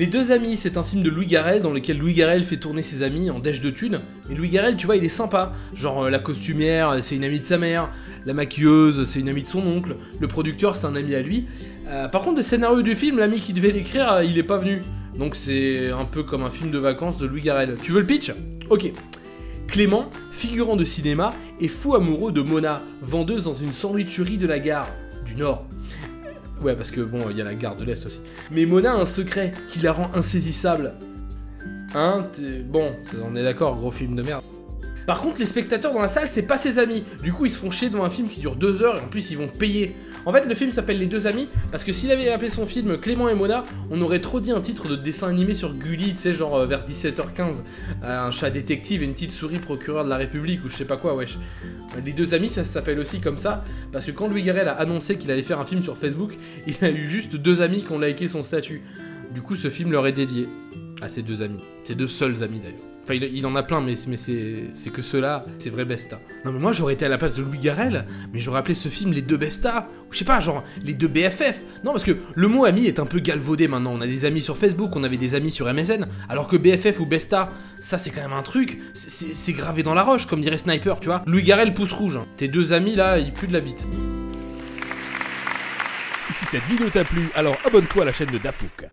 Les deux amis, c'est un film de Louis Garrel dans lequel Louis Garrel fait tourner ses amis en dèche de thunes. Et Louis Garrel, tu vois, il est sympa. Genre euh, la costumière, c'est une amie de sa mère. La maquilleuse, c'est une amie de son oncle. Le producteur, c'est un ami à lui. Euh, par contre, le scénario du film, l'ami qui devait l'écrire, euh, il est pas venu. Donc c'est un peu comme un film de vacances de Louis Garrel. Tu veux le pitch? Ok. Clément, figurant de cinéma, est fou amoureux de Mona, vendeuse dans une sandwicherie de la gare du Nord. Ouais, parce que bon, il y a la gare de l'Est aussi. Mais Mona a un secret qui la rend insaisissable. Hein Bon, on est d'accord, gros film de merde. Par contre, les spectateurs dans la salle, c'est pas ses amis. Du coup, ils se font chier devant un film qui dure deux heures et en plus, ils vont payer. En fait, le film s'appelle Les deux amis parce que s'il avait appelé son film Clément et Mona, on aurait trop dit un titre de dessin animé sur Gulli, tu sais, genre euh, vers 17h15. Euh, un chat détective et une petite souris procureur de la République ou je sais pas quoi, wesh. Euh, Les deux amis, ça s'appelle aussi comme ça parce que quand Louis Garrel a annoncé qu'il allait faire un film sur Facebook, il a eu juste deux amis qui ont liké son statut. Du coup, ce film leur est dédié à ses deux amis. Ses deux seuls amis d'ailleurs. Enfin, il, en a plein, mais, c'est que ceux-là, c'est vrai Besta. Non, mais moi j'aurais été à la place de Louis Garrel, mais j'aurais appelé ce film Les deux Besta. Ou je sais pas, genre les deux BFF. Non, parce que le mot ami est un peu galvaudé maintenant. On a des amis sur Facebook, on avait des amis sur MSN. Alors que BFF ou Besta, ça c'est quand même un truc. c'est- gravé dans la roche, comme dirait Sniper, tu vois. Louis Garrel pouce rouge. Tes deux amis là, ils puent de la bite. Si cette vidéo t'a plu, alors abonne-toi à la chaîne de Dafouk.